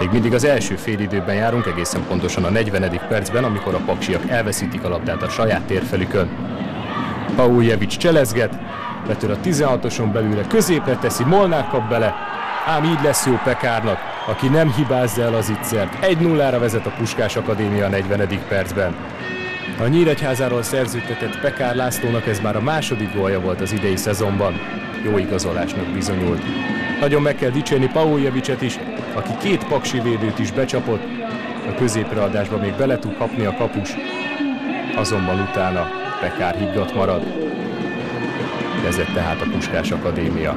Még mindig az első félidőben járunk, egészen pontosan a 40. percben, amikor a paksiak elveszítik a labdát a saját térfelükön. Pauljevics cselezget, betör a 16-oson belőle, középre teszi, Molnár kap bele, ám így lesz jó Pekárnak, aki nem hibázza el az ittszert. 1-0-ra vezet a Puskás Akadémia a 40. percben. A Nyíregyházáról szerződtetett Pekár Lászlónak ez már a második gólja volt az idei szezonban. Jó igazolásnak bizonyult. Nagyon meg kell dicsérni Pauljevicsot is, aki két paksi védőt is becsapott, a középreadásba még bele tud kapni a kapus, azonban utána Pekár higgadt marad. Vezet tehát a Puskás Akadémia.